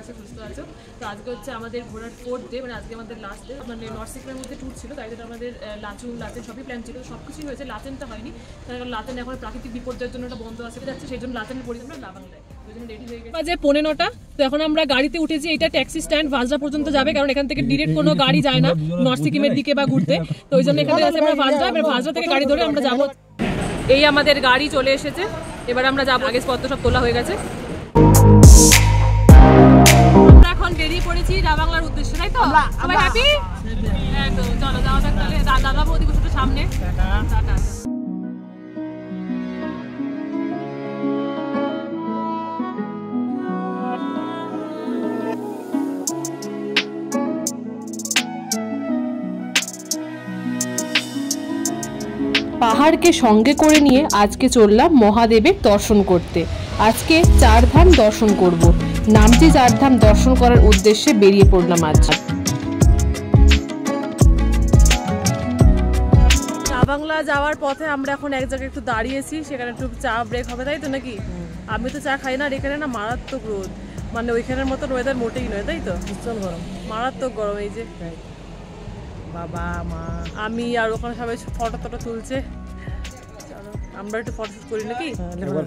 আছো সুস্থ আছো? তো আজকে হচ্ছে আমাদের ঘোরার ফোর্থ ডে মানে আজকে আমাদের লাস্ট ডে মানে নর্থ সিকিমের মধ্যে ট্যুর ছিল তাই জন্য আমাদের আহ, লাচুং লাচেন সবই প্ল্যান ছিল। সব কিছুই হয়েছে লাচেনটা হয়নি। তার কারণ লাচেন এখন প্রাকৃতিক বিপর্যয়ের জন্য বন্ধ আসতে যাচ্ছে সেই জন্য লাচেনের পরিচালনা লাবাংলায় বাজে পৌনে নটা। তো এখন আমরা গাড়িতে উঠেছি এটা ট্যাক্সি স্ট্যান্ড ভাজরা পর্যন্ত যাবে কারণ এখান থেকে ডিরেক্ট কোনো গাড়ি যায় না নর্থ সিকিমের দিকে বা ঘুরতে। তো ওই জন্য এখানে আছে আমরা ভাজরা এবার ভাজরা থেকে গাড়ি ধরে আমরা যাব। এই আমাদের গাড়ি চলে এসেছে। এবার আমরা যাব আগে পত্র সব তোলা হয়ে গেছে। এখন বেরিয়ে পড়েছি রাবাংলার উদ্দেশ্যে তাই তো? সবাই হ্যাপি একদম চলো যাওয়া যাক তাহলে। দাদা বৌদি বসে সামনে। টাটা। পাহাড়কে সঙ্গে করে নিয়ে আজকে চললাম মহাদেবের দর্শন করতে। আজকে চার ধাম দর্শন করব। নামটি চার ধাম দর্শন করার উদ্দেশ্যে বেরিয়ে পড়লাম আজ। বাংলা যাওয়ার পথে আমরা এখন এক জায়গায় একটু দাঁড়িয়েছি সেখানে একটু চা ব্রেক হবে তাই তো নাকি? আমি তো চা খাই না আর এখানে না মারাত্মক রোদ। মানে ওইখানের মতন ওয়েদার মোটেই নয় তাই তো? ভীষণ গরম। মারাত্মক গরম এই যে। বাবা মা। আমি আর ওখানে সবাই ফটো টটো তুলছে। চলো আমরা একটু ফটো শুট করি নাকি?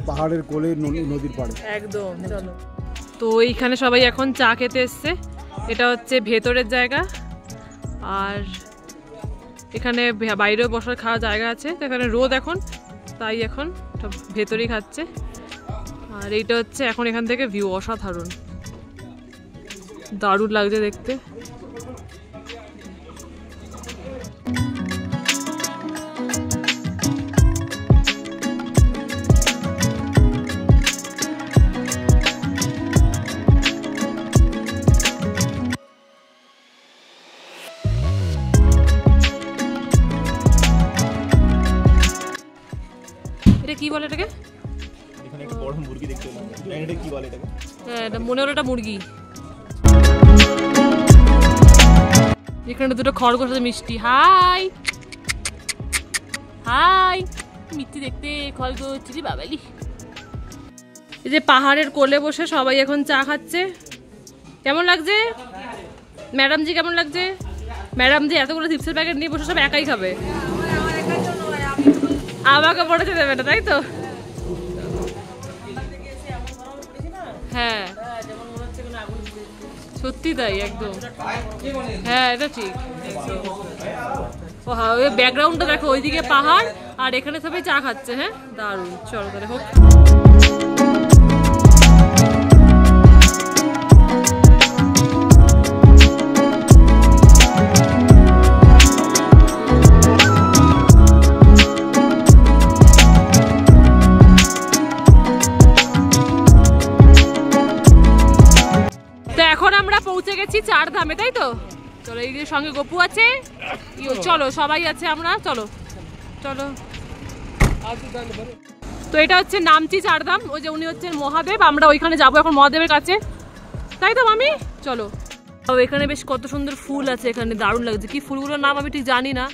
পাহাড়ের কোলে নদীর পাড়ে। একদম চলো। তো এইখানে সবাই এখন চা খেতে এসছে। এটা হচ্ছে ভেতরের জায়গা। আর এখানে বাইরেও বসার খাওয়ার জায়গা আছে। তো এখানে রোদ এখন, তাই এখন ভেতরেই খাচ্ছে। আর এইটা হচ্ছে এখন এখান থেকে ভিউ অসাধারণ। দারুণ লাগছে দেখতে। কি বলে এটাকে? এখানে একটা বড় মুরগি দেখতে পেলাম। এটা কি বলে এটাকে। হ্যাঁ এটা মনে হলো এটা মুরগি। এখানে দুটো খরগোশ আছে মিষ্টি। হাই! হাই! মিষ্টি দেখতে খরগোশ চিলি বাবালি। এই যে পাহাড়ের কোলে বসে সবাই এখন চা খাচ্ছে। কেমন লাগছে? ম্যাডাম জি কেমন লাগছে? ম্যাডাম জি এতগুলো চিপসের প্যাকেট নিয়ে বসে সব একাই খাবে। আমাকে পড়েছে দেবে না, তাই তো? হ্যাঁ। সত্যি তাই, একদম। হ্যাঁ এটা ঠিক। ও হ্যাঁ ওই ব্যাকগ্রাউন্ডটা দেখো, ওইদিকে পাহাড় আর এখানে সবাই চা খাচ্ছে হ্যাঁ? দারুণ, চলো তাহলে, হোক। গেছি চার ধামে তাই তো? চলো এই যে সঙ্গে গপু আছে। চলো সবাই আছে আমরা চলো। চলো। তো এটা হচ্ছে নামচি চারধাম ওই যে উনি হচ্ছেন মহাদেব আমরা ওইখানে যাব এখন মহাদেবের কাছে। তাই তো মামি? চলো। এখানে বেশ কত সুন্দর ফুল আছে এখানে দারুণ লাগছে। কি ফুলগুলোর নাম আমি ঠিক জানি না।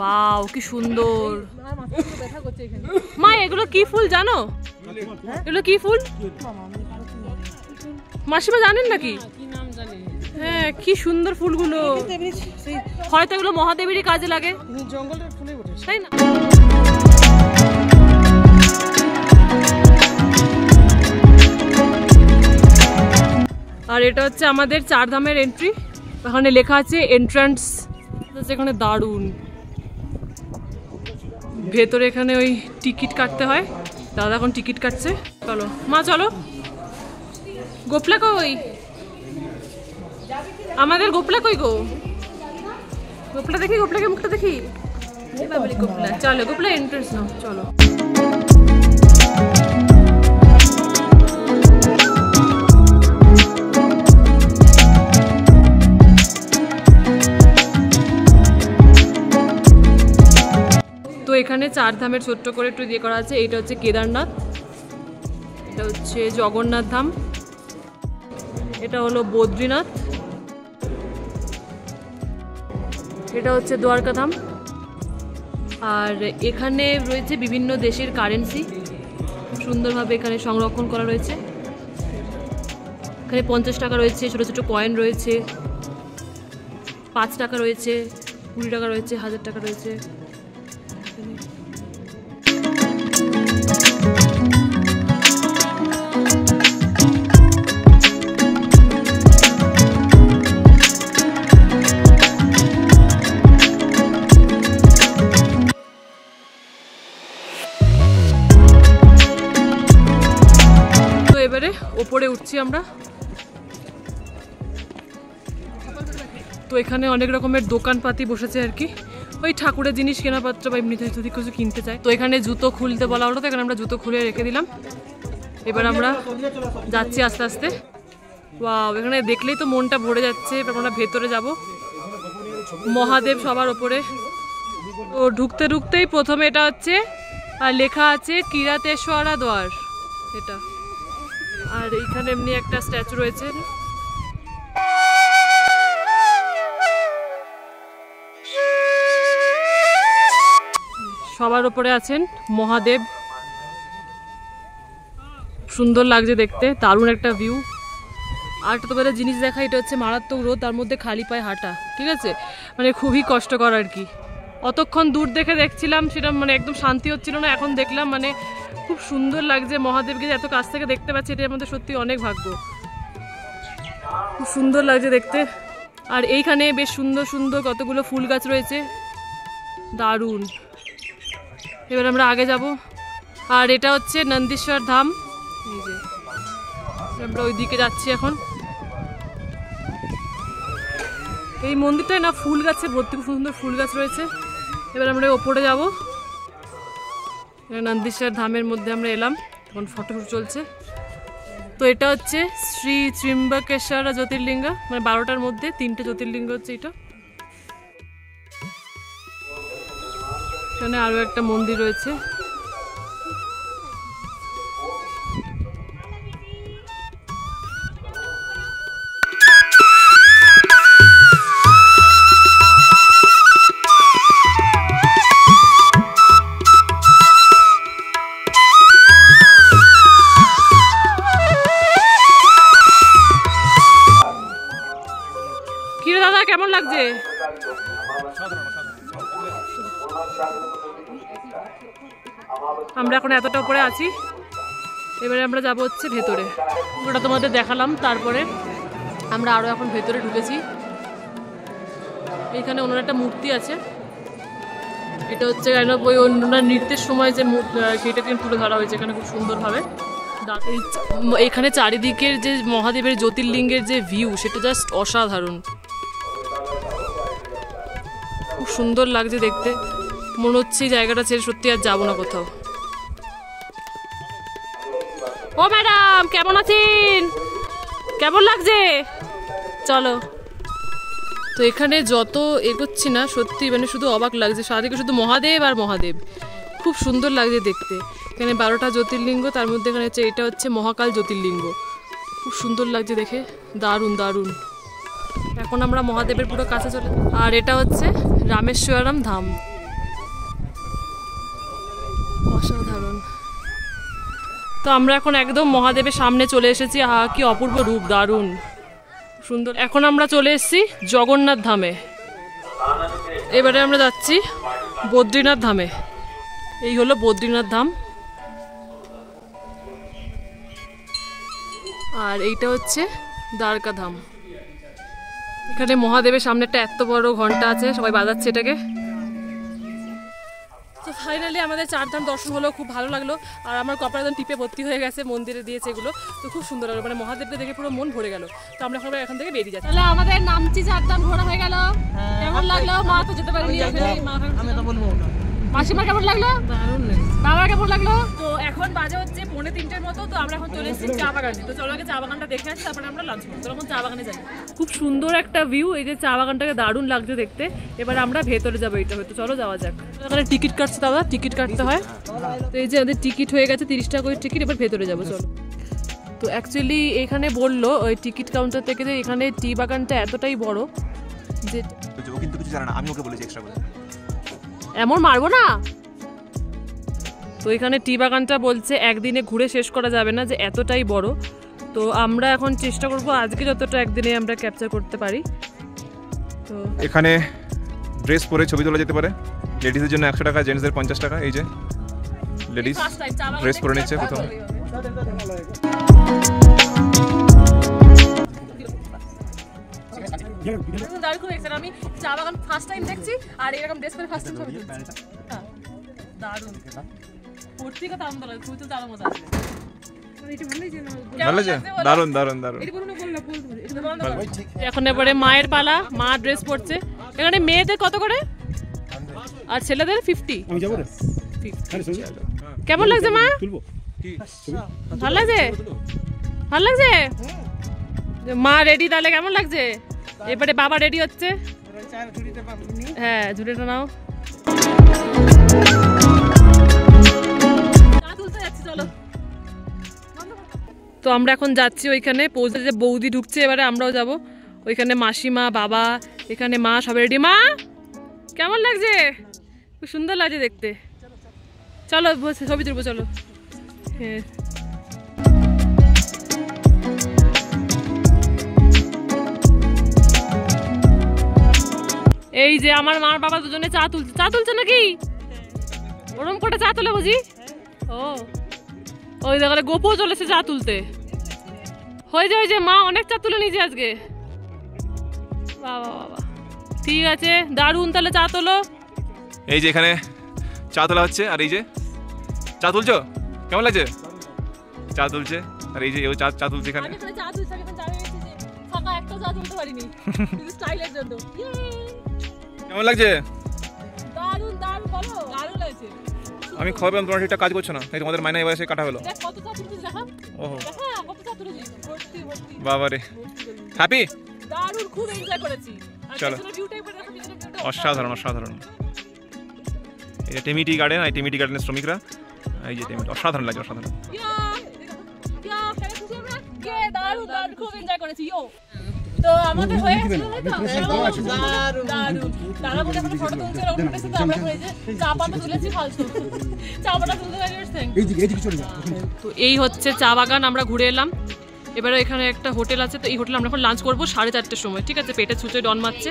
বাও কি সুন্দর। মা এগুলো কি ফুল জানো? এগুলো কি ফুল? মাসিমা জানেন নাকি? হ্যাঁ কি সুন্দর ফুলগুলো। হয়তো এগুলো মহাদেবেরই কাজে লাগে। জঙ্গলের ফুলে তাই না? আর এটা হচ্ছে আমাদের চার ধামের এন্ট্রি ওখানে লেখা আছে এন্ট্রান্স এখানে দারুণ। ভেতরে এখানে ওই টিকিট কাটতে হয়। দাদা এখন টিকিট কাটছে। চলো। মা চলো। গোপলা কই আমাদের গোপলা কই গো। গোপলা দেখি, গোপলাকে মুখটা দেখি? গোপলা। চলো, গোপলা এন্ট্রেন্স নাও, চলো। তো এখানে চার ধামের ছোট্ট করে একটু দিয়ে করা আছে এটা হচ্ছে কেদারনাথ, এটা হচ্ছে জগন্নাথ ধাম। এটা হলো বদ্রীনাথ। এটা হচ্ছে দ্বারকা ধাম আর এখানে রয়েছে বিভিন্ন দেশের কারেন্সি সুন্দরভাবে এখানে সংরক্ষণ করা রয়েছে। এখানে পঞ্চাশ টাকা রয়েছে, ছোটো ছোটো কয়েন রয়েছে। পাঁচ টাকা রয়েছে, কুড়ি টাকা রয়েছে, হাজার টাকা রয়েছে। ওপরে আমরা। তো এখানে অনেক রকমের দোকানপাতি বসেছে আর কি। ওই ঠাকুরের জিনিস কেনাপাত্র বা এমনিতে যদি কিছু কিনতে চাই তো এখানে জুতো খুলতে বলা হলো, তো এখানে আমরা জুতো খুলে রেখে দিলাম। এবার আমরা যাচ্ছি আস্তে আস্তে। ওয়াও, এখানে দেখলেই তো মনটা ভরে যাচ্ছে, এবার আমরা ভেতরে যাব। মহাদেব সবার ওপরে। তো ঢুকতে ঢুকতেই প্রথমে এটা হচ্ছে, আর লেখা আছে কিরাতেশ্বরা দ্বার। এটা। আর এখানে এমনি একটা স্ট্যাচু রয়েছে। সবার উপরে আছেন মহাদেব। সুন্দর লাগছে দেখতে, দারুণ একটা ভিউ আর একটা তোমাদের জিনিস দেখা, এটা হচ্ছে মারাত্মক রোদ, তার মধ্যে খালি পায়ে হাঁটা, ঠিক আছে? মানে খুবই কষ্টকর আর কি। অতক্ষণ দূর দেখে দেখছিলাম, সেটা মানে একদম শান্তি হচ্ছিল না, এখন দেখলাম মানে খুব সুন্দর লাগছে। মহাদেবকে এত কাছ থেকে দেখতে পাচ্ছি এটা আমাদের সত্যি অনেক ভাগ্য। খুব সুন্দর লাগছে দেখতে। আর এইখানে বেশ সুন্দর সুন্দর কতগুলো ফুল গাছ রয়েছে। দারুণ। এবার আমরা আগে যাব। আর এটা হচ্ছে নন্দীশ্বর ধাম। এই যে, আমরা ওই দিকে যাচ্ছি এখন। এই মন্দিরটায় না ফুল গাছে ভর্তি, খুব সুন্দর ফুল গাছ রয়েছে। এবার আমরা ওপরে যাব। নন্দীশ্বর ধামের মধ্যে আমরা এলাম এখন ফটো চলছে। তো এটা হচ্ছে শ্রী ত্রিম্বকেশ্বর জ্যোতির্লিঙ্গ মানে বারোটার মধ্যে তিনটে জ্যোতির্লিঙ্গ হচ্ছে এটা। এখানে আরও একটা মন্দির রয়েছে আছি। এবারে আমরা যাব হচ্ছে ভেতরে। ওটা তোমাদের দেখালাম তারপরে আমরা আরও এখন ভেতরে ঢুকেছি। এখানে ওনার একটা মূর্তি আছে। এটা হচ্ছে of ওই ওনার নৃত্যের সময় যে আহ, সেটাকে তুলে ধরা হয়েছে এখানে খুব সুন্দরভাবে। এখানে চারিদিকের যে মহাদেবের জ্যোতির্লিঙ্গের যে ভিউ সেটা জাস্ট অসাধারণ। খুব সুন্দর লাগছে দেখতে। মনে হচ্ছে এই জায়গাটা ছেড়ে সত্যি আর যাব না কোথাও। ও ম্যাডাম, কেমন আছেন? কেমন লাগছে? চলো। তো এখানে যত এগোচ্ছি না, সত্যি মানে শুধু অবাক লাগছে। সারাদিকে শুধু মহাদেব আর মহাদেব। খুব সুন্দর লাগছে দেখতে। এখানে বারোটা জ্যোতির্লিঙ্গ, তার মধ্যে এখানে হচ্ছে এটা হচ্ছে মহাকাল জ্যোতির্লিঙ্গ। খুব সুন্দর লাগছে দেখে। দারুণ দারুণ। এখন আমরা মহাদেবের পুরো কাছে চলে আর এটা হচ্ছে রামেশ্বরম ধাম। অসাধারণ। তো আমরা এখন একদম মহাদেবের সামনে চলে এসেছি। আহা, কি অপূর্ব রূপ, দারুণ। সুন্দর। এখন আমরা চলে এসেছি জগন্নাথ ধামে। এবারে আমরা যাচ্ছি বদ্রীনাথ ধামে। এই হলো বদ্রীনাথ ধাম। আর এইটা হচ্ছে দ্বারকা ধাম। এখানে মহাদেবের সামনে একটা এত বড় ঘণ্টা আছে, সবাই বাজাচ্ছে এটাকে। তো ফাইনালি আমাদের চারধাম দর্শন হলো খুব ভালো লাগল। আর আমার কপাল একদম টিপে ভর্তি হয়ে গেছে মন্দিরে দিয়েছে এগুলো। তো খুব সুন্দর লাগল মানে মহাদেবকে দেখে পুরো মন ভরে গেল। তো আমরা সবাই এখান থেকে বেরিয়ে যাই তাহলে আমাদের নামচি চারধাম ঘোরা হয়ে গেল। কেমন লাগল? মা তো যেতে পারিনি আমি তো বলব মাসিমা কেমন লাগল? বাবা কেমন লাগল? তো এখন বাজে হচ্ছে পৌনে তিনটের মতো তো আমরা এখন চলে এসেছি চা বাগানে। তো চলো আগে চা বাগানটা দেখে আসি তারপরে আমরা লাঞ্চ করব। তখন চা বাগানে যাই। খুব সুন্দর একটা ভিউ এই যে চা বাগানটাকে দারুণ লাগছে দেখতে। এবার আমরা ভেতরে যাব এটা হয়তো। চলো যাওয়া যাক। এখানে টিকিট কাটছে দাদা টিকিট কাটতে হয়। তো এই যে আমাদের টিকিট হয়ে গেছে তিরিশ টাকা করে টিকিট এবার ভেতরে যাব চলো। তো অ্যাকচুয়ালি এখানে বলল ওই টিকিট কাউন্টার থেকে যে এখানে টি বাগানটা এতটাই বড় যে ও কিন্তু কিছু জানে না আমি ওকে বলেছি এক্সট্রা করে। এমন মারবো না। তো এখানে টি বাগানটা বলছে একদিনে ঘুরে শেষ করা যাবে না যে এতটাই বড়। তো আমরা এখন চেষ্টা করব আজকে যতটা একদিনে আমরা ক্যাপচার করতে পারি। তো এখানে ড্রেস পরে ছবি তোলা যেতে পারে। লেডিসের জন্য একশো টাকা জেন্টসদের পঞ্চাশ টাকা এই যে। লেডিস ড্রেস পরে নিচ্ছে প্রথম। দারুণ খুব excited। আমি চা বাগান ফার্স্ট টাইম দেখছি আর এরকম ড্রেস করে ফার্স্ট টাইম ছবি তুলছি। হ্যাঁ, দারুণ। কথা আনন্দ লাগে মজা আসবে। দারুণ এখন এবারে মায়ের পালা মা ড্রেস পরছে। এখানে মেয়েদের কত করে? আর ছেলেদের ফিফটি আমি যাব রে। আরে শোনো, কেমন লাগছে মা? ভালো লাগছে? ভালো লাগছে? মা রেডি তাহলে কেমন লাগছে? এবারে বাবা রেডি হচ্ছে। হ্যাঁ ঝুড়িটা নাও। তো আমরা এখন যাচ্ছি ওইখানে, পৌঁছে যে বৌদি ঢুকছে, এবারে আমরাও যাব। ওইখানে মাসিমা, বাবা, এখানে মা সবাই রেডি মা, কেমন লাগছে? খুব সুন্দর লাগছে দেখতে। চলো ছবি তুলবো, চলো। হ্যাঁ। এই যে আমার মার বাবা দুজনে চা তুলছে। চা তুলছে নাকি? ওরম করে চা তোলে বুঝি? ও। ওই জায়গায় গোপো চলেছে চা তুলতে। হয়ে যায় যে মা অনেক চা তুলে নিয়েছে আজকে। বাবা বাবা ঠিক আছে দারুণ তাহলে চা তোলো। এই যে এখানে চা তোলা হচ্ছে আর এই যে চা তুলছো? কেমন লাগছে? চা তুলছে আর এই যে ও চা চা তুলছে এখানে। চা তুলছি ফাঁকা একটা চা তুলতে পারিনি। স্টাইলের জন্য। কেমন লাগছে? আমি খবর পেলাম তোমার ঠিকঠাক কাজ করছ না। তাই তোমাদের মাইনা এবার এসে কাটা হলো। ওহো। বাবারে হ্যাপি চলো। অসাধারণ অসাধারণ। এই যে টেমিটি গার্ডেন এই টেমিটি গার্ডেনের শ্রমিকরা এই যে টেমিটি অসাধারণ লাগে অসাধারণ। খুব এনজয় করেছি ইয়ো। তো আমাদের হয়ে গেছিল তো দারুণ দারুণ তারা মধ্যে এখন ফটো তুলছে ওরকম তো আমরা করে যে চা পাতা তুলেছি ফালতু। চা পাতা তুলতে পারি তো এই হচ্ছে চা বাগান আমরা ঘুরে এলাম। এবারে এখানে একটা হোটেল আছে তো এই হোটেলে আমরা এখন লাঞ্চ করব সাড়ে চারটের সময় ঠিক আছে? পেটে ছুঁচে ডন মারছে।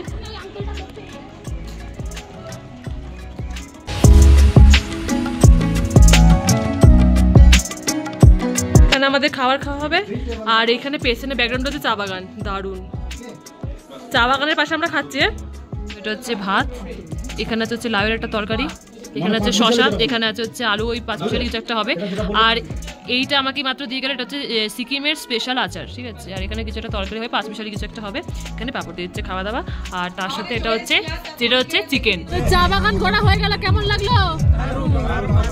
এখানে আমাদের খাবার খাওয়া হবে আর এখানে পেছনে ব্যাকগ্রাউন্ড হচ্ছে চা বাগান। দারুণ। চা বাগানের পাশে আমরা খাচ্ছি। হ্যাঁ? এটা হচ্ছে ভাত এখানে আছে হচ্ছে লাউয়ের একটা তরকারি এখানে আছে শশা এখানে আছে হচ্ছে আলু ওই পাঁচ মিশালি কিছু একটা হবে। আর এইটা আমাকে মাত্র দিয়ে গেলে এটা হচ্ছে সিকিমের স্পেশাল আচার ঠিক আছে? আর এখানে কিছু একটা তরকারি হবে পাঁচ মিশালি কিছু একটা হবে এখানে পাপড় দিয়ে দিচ্ছে খাওয়া দাওয়া আর তার সাথে এটা হচ্ছে যেটা হচ্ছে চিকেন চা বাগান ঘোরা হয়ে গেল কেমন লাগল?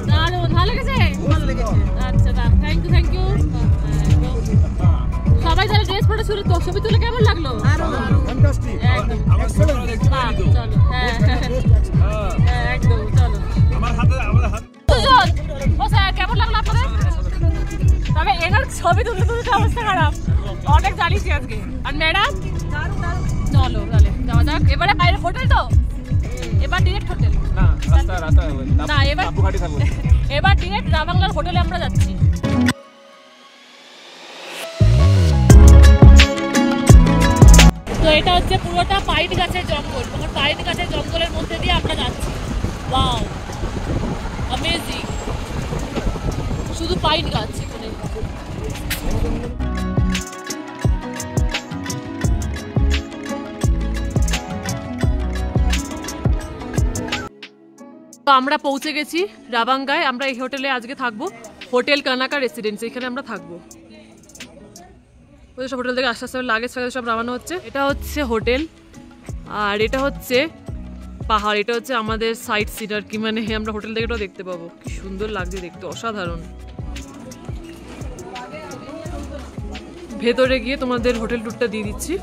দারুণ ভালো লেগেছে? আচ্ছা থ্যাংক ইউ থ্যাংক ইউ সবাই যারা ড্রেস পরে শুরু তো ছবি তুলে কেমন লাগল? একদম। চলো হ্যাঁ। হ্যাঁ, একদম চলো। দুজন। ও স্যার কেমন লাগল আপনাদের? তবে এনার ছবি তুলতে তুলতে অবস্থা খারাপ। অনেক জ্বালিয়েছি আজকে। আর ম্যাডাম? চলো তাহলে যাওয়া যাক। এবারে বাইরে হোটেল তো? এবার ডিরেক্ট হোটেল। না এবার এবার ডিরেক্ট রাবাংলার হোটেলে আমরা যাচ্ছি। তো এটা হচ্ছে পুরোটা পাইট গাছের জঙ্গল। তখন পাইন গাছের জঙ্গলের মধ্যে দিয়ে আমরা যাচ্ছি। ওয়াও অ্যামেজিং শুধু পাইট গাছ এখানে। তো আমরা পৌঁছে গেছি রাবাঙ্গায়। আমরা এই হোটেলে আজকে থাকব। হোটেল কানাকা রেসিডেন্সি, এখানে আমরা থাকব। ওদের সব হোটেল থেকে আস্তে আস্তে লাগেজ ফাগেজ সব নামানো হচ্ছে। এটা হচ্ছে হোটেল, আর এটা হচ্ছে পাহাড়, এটা হচ্ছে আমাদের সাইড সিট আর কি মানে আমরা হোটেল থেকে এটাও দেখতে পাবো। কি সুন্দর লাগছে দেখতে, অসাধারণ। ভেতরে গিয়ে তোমাদের হোটেল ট্যুরটা দিয়ে দিচ্ছি।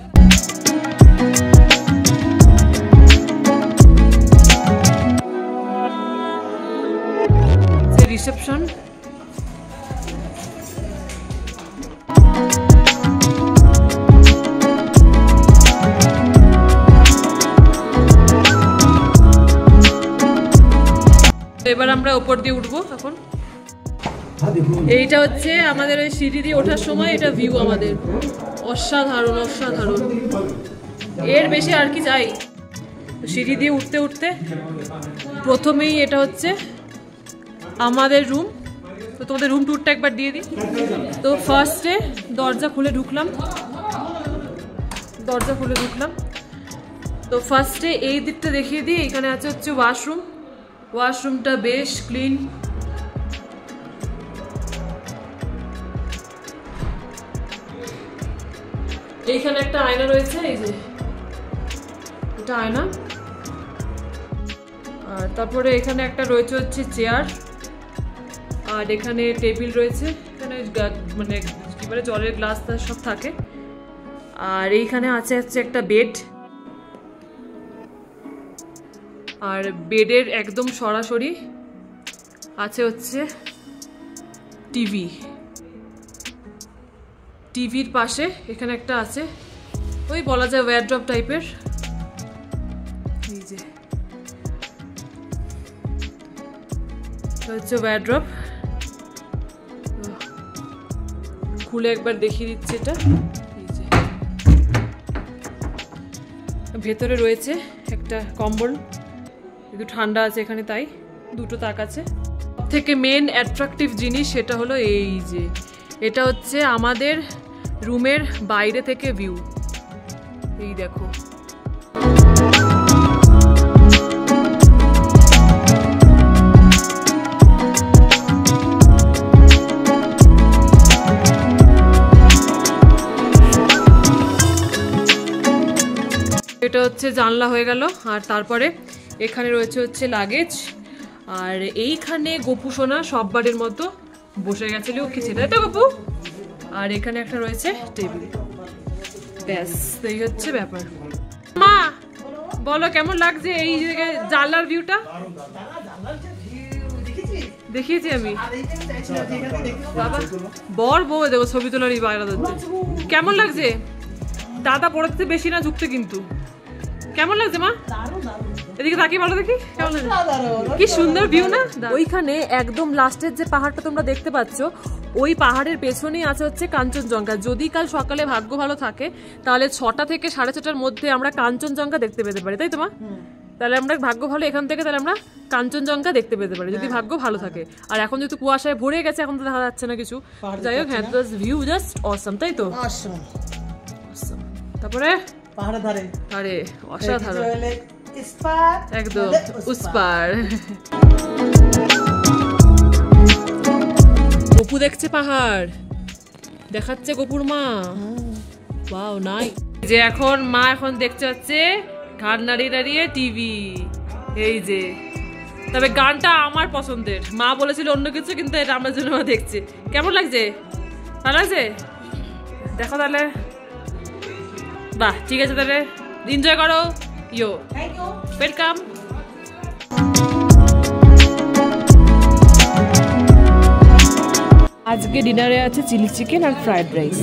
রিসেপশন এবার আমরা ওপর দিয়ে উঠবো এখন এইটা হচ্ছে আমাদের ওই সিঁড়ি দিয়ে ওঠার সময় এটা ভিউ আমাদের। অসাধারণ অসাধারণ। এর বেশি আর কি চাই? সিঁড়ি দিয়ে উঠতে উঠতে প্রথমেই এটা হচ্ছে আমাদের রুম তো তোমাদের রুম ট্যুরটা একবার দিয়ে দিই। তো ফার্স্টে দরজা খুলে ঢুকলাম। দরজা খুলে ঢুকলাম। তো ফার্স্টে এই দিকটা দেখিয়ে দিই। এখানে আছে হচ্ছে ওয়াশরুম ওয়াশরুমটা বেশ ক্লিন। এইখানে একটা আয়না রয়েছে, এই যে। এটা আয়না। আর তারপরে এখানে একটা রয়েছে হচ্ছে চেয়ার। আর এখানে টেবিল রয়েছে, এখানে মানে কি বলে, জলের গ্লাস সব থাকে। আর এইখানে আছে হচ্ছে একটা বেড। আর বেডের একদম সরাসরি আছে হচ্ছে টিভি। টিভির পাশে এখানে একটা আছে, ওই বলা যায় ওয়ারড্রপ টাইপের এই যে। হচ্ছে ওয়ারড্রপ খুলে একবার দেখিয়ে দিচ্ছি এটা। ভেতরে রয়েছে একটা কম্বল। একটু ঠান্ডা আছে এখানে, তাই দুটো তাক আছে। থেকে মেন অ্যাট্রাকটিভ জিনিস সেটা হলো এই যে, এটা হচ্ছে আমাদের রুমের বাইরে থেকে ভিউ এই দেখো। এটা হচ্ছে জানলা হয়ে গেল, আর তারপরে এখানে রয়েছে হচ্ছে লাগেজ আর এইখানে গপু সোনা সব বাড়ির মতো বসে গেছে লক্ষ্মী তাই তো গপু? আর এখানে একটা রয়েছে টেবিল ব্যাস, এই হচ্ছে ব্যাপার। মা, বলো কেমন লাগছে এই জায়গায় জানলার ভিউটা দেখিয়েছি আমি। বাবা, বর বউ দেখো, ছবি তোলার এই বাইরে হচ্ছে কেমন লাগছে? দাদা পড়াতে বেশি না ঝুঁকতে কিন্তু। কেমন লাগছে মা? এদিকে তাকিয়ে ভালো দেখি কি সুন্দর ভিউ না? ওইখানে একদম লাস্টের যে পাহাড়টা তোমরা দেখতে পাচ্ছ ওই পাহাড়ের পেছনেই আছে হচ্ছে কাঞ্চনজঙ্ঘা। যদি কাল সকালে ভাগ্য ভালো থাকে তাহলে ছটা থেকে সাড়ে ছটার মধ্যে আমরা কাঞ্চনজঙ্ঘা দেখতে পেতে পারি তাই তো মা? তাহলে আমরা ভাগ্য ভালো এখান থেকে তাহলে আমরা কাঞ্চনজঙ্ঘা দেখতে পেতে পারি যদি ভাগ্য ভালো থাকে। আর এখন যেহেতু কুয়াশায় ভরে গেছে এখন তো দেখা যাচ্ছে না কিছু। যাই হোক হ্যাঁ ভিউ জাস্ট অসম তাই তো. তারপরে? পাহাড়ের ধারে। আরে অসাধারণ। একদম উসপার। গপু দেখছে পাহাড় দেখাচ্ছে গপুর মা। ওয়াও নাই যে এখন মা এখন দেখতে হচ্ছে ঘাড় নাড়িয়ে নাড়িয়ে টিভি এই যে। তবে গানটা আমার পছন্দের। মা বলেছিল অন্য কিছু কিন্তু এটা আমার জন্য দেখছে। কেমন লাগছে? ভালো লাগছে? দেখো তাহলে। বাহ ঠিক আছে তাহলে। এনজয় করো। ইয়ো ওয়েলকাম আজকে ডিনারে আছে চিলি চিকেন আর ফ্রাইড রাইস